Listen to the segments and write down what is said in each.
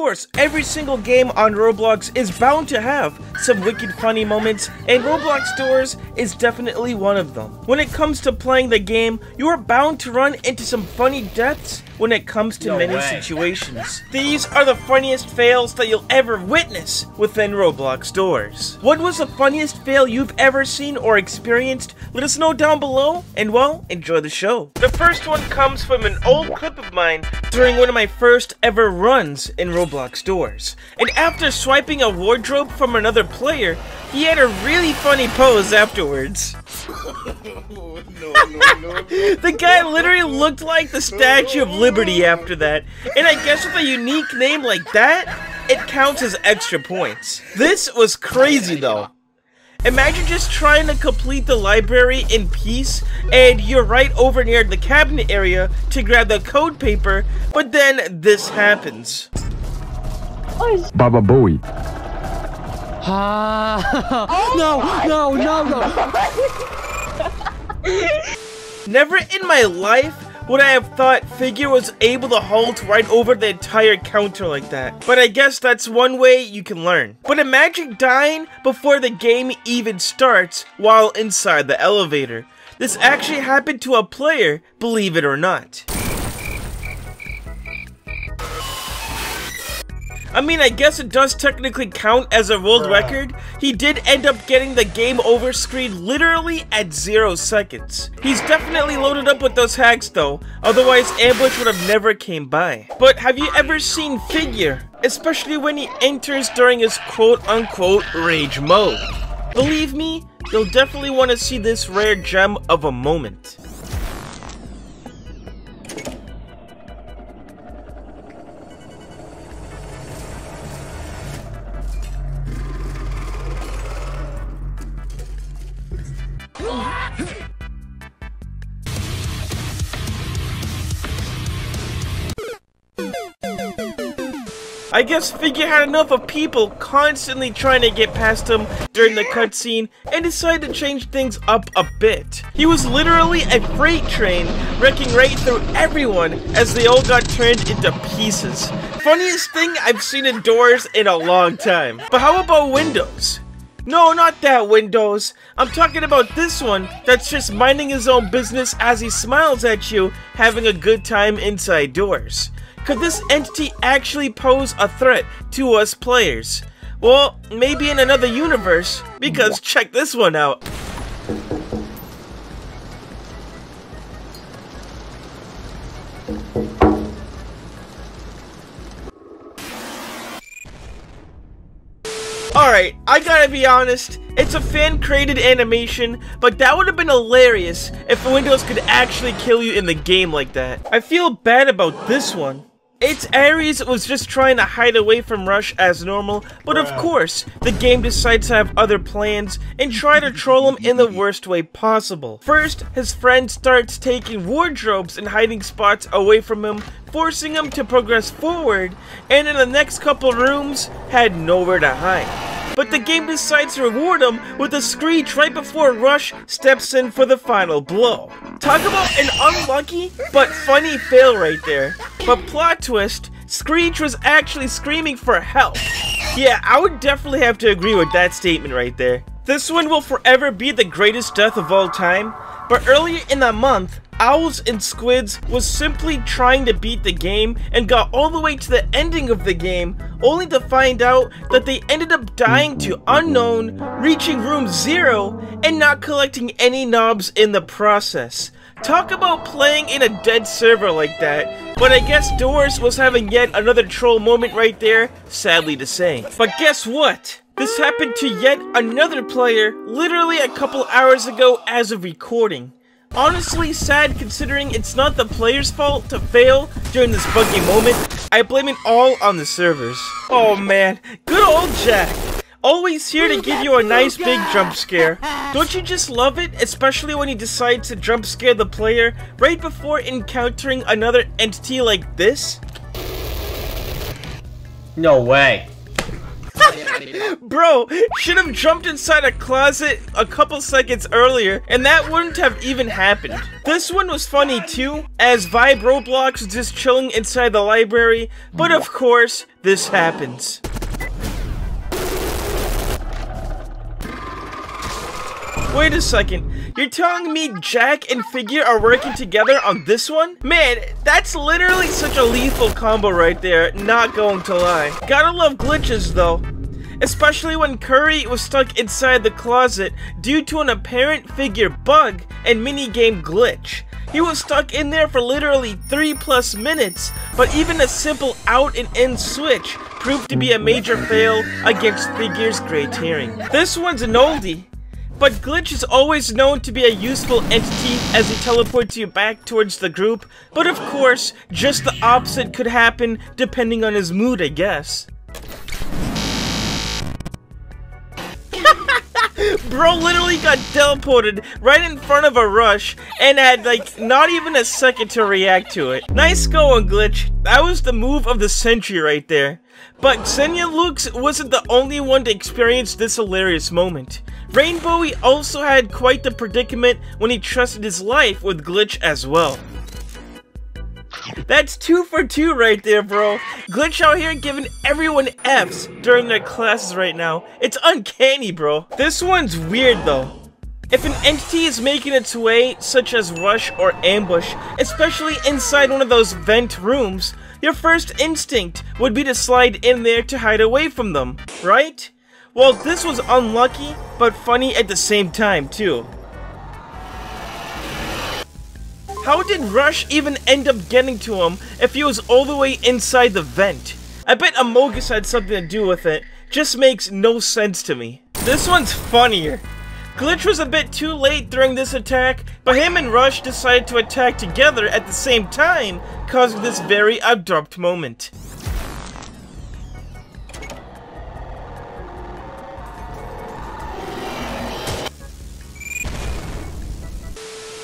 course, every single game on Roblox is bound to have some wicked funny moments, and Roblox Doors is definitely one of them. When it comes to playing the game, you are bound to run into some funny deaths when it comes to No many way. situations. These are the funniest fails that you'll ever witness within Roblox Doors. What was the funniest fail you've ever seen or experienced? Let us know down below, and well, enjoy the show. The first one comes from an old clip of mine during one of my first ever runs in Roblox Doors. And after swiping a wardrobe from another player, he had a really funny pose afterwards. The guy literally looked like the Statue of Liberty after that, and I guess with a unique name like that, it counts as extra points. This was crazy though. Imagine just trying to complete the library in peace, and you're right over near the cabinet area to grab the code paper, but then this happens. Baba Bowie. Ah, no, no, no, no. Never in my life would I have thought Figure was able to halt right over the entire counter like that. But I guess that's one way you can learn. But imagine dying before the game even starts while inside the elevator. This actually happened to a player, believe it or not. I mean, I guess it does technically count as a world record. He did end up getting the game over screen literally at zero seconds. He's definitely loaded up with those hacks though, otherwise Ambush would have never came by. But have you ever seen Figure? Especially when he enters during his quote-unquote rage mode. Believe me, you'll definitely want to see this rare gem of a moment. I guess Figure had enough of people constantly trying to get past him during the cutscene and decided to change things up a bit. He was literally a freight train wrecking right through everyone as they all got turned into pieces. Funniest thing I've seen indoors in a long time. But how about Windows? No, not that Windows. I'm talking about this one that's just minding his own business as he smiles at you, having a good time inside doors. Could this entity actually pose a threat to us players? Well, maybe in another universe, because check this one out. Alright, I gotta be honest, it's a fan created animation, but that would have been hilarious if Windows could actually kill you in the game like that. I feel bad about this one. It's Ares was just trying to hide away from Rush as normal, but of course, the game decides to have other plans and try to troll him in the worst way possible. First, his friend starts taking wardrobes and hiding spots away from him, forcing him to progress forward, and in the next couple rooms, had nowhere to hide. But the game decides to reward him with a screech right before Rush steps in for the final blow. Talk about an unlucky but funny fail right there. But plot twist, Screech was actually screaming for help. Yeah, I would definitely have to agree with that statement right there. This one will forever be the greatest death of all time, but earlier in that month, Owls and Squids was simply trying to beat the game and got all the way to the ending of the game, only to find out that they ended up dying to Unknown, reaching room zero, and not collecting any knobs in the process. Talk about playing in a dead server like that. But I guess Doors was having yet another troll moment right there, sadly to say. But guess what? This happened to yet another player literally a couple hours ago as of recording. Honestly sad considering it's not the player's fault to fail during this buggy moment. I blame it all on the servers. Oh man, good old Jack. Always here to give you a nice big jump scare. Don't you just love it? Especially when he decides to jump scare the player right before encountering another entity like this? No way. Bro, should have jumped inside a closet a couple seconds earlier, and that wouldn't have even happened. This one was funny too, as Vibe Roblox just chilling inside the library, but of course, this happens. Wait a second, you're telling me Jack and Figure are working together on this one? Man, that's literally such a lethal combo right there, not going to lie. Gotta love glitches though. Especially when Curry was stuck inside the closet due to an apparent figure bug and minigame glitch. He was stuck in there for literally 3 plus minutes, but even a simple out and in switch proved to be a major fail against Figure's Great Tearing. This one's an oldie, but Glitch is always known to be a useful entity as he teleports you back towards the group, but of course, just the opposite could happen depending on his mood, I guess. Bro literally got teleported right in front of a rush and had like not even a second to react to it. Nice going, Glitch. That was the move of the century right there. But Xenia Lux wasn't the only one to experience this hilarious moment. Rainbowy also had quite the predicament when he trusted his life with Glitch as well. That's two for two right there, bro. Glitch out here giving everyone Fs during their classes right now. It's uncanny, bro. This one's weird, though. If an entity is making its way, such as rush or ambush, especially inside one of those vent rooms, your first instinct would be to slide in there to hide away from them, right? Well, this was unlucky, but funny at the same time, too. How did Rush even end up getting to him if he was all the way inside the vent? I bet Amogus had something to do with it. Just makes no sense to me. This one's funnier. Glitch was a bit too late during this attack, but him and Rush decided to attack together at the same time, causing this very abrupt moment.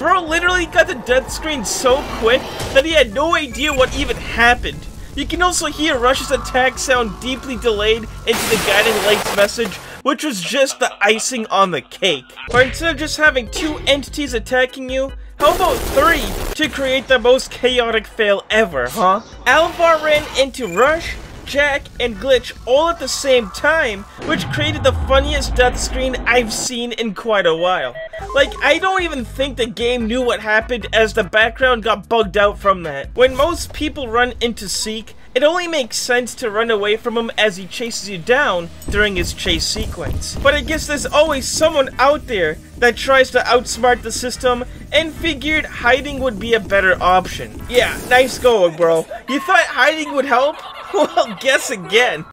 Bro literally got the death screen so quick that he had no idea what even happened. You can also hear Rush's attack sound deeply delayed into the guiding lights message, which was just the icing on the cake. But instead of just having two entities attacking you, how about three to create the most chaotic fail ever, huh? Alvar ran into Rush, Jack, and Glitch all at the same time, which created the funniest death screen I've seen in quite a while. Like, I don't even think the game knew what happened as the background got bugged out from that. When most people run into Seek, it only makes sense to run away from him as he chases you down during his chase sequence. But I guess there's always someone out there that tries to outsmart the system and figured hiding would be a better option. Yeah, nice going, bro. You thought hiding would help? Well, guess again.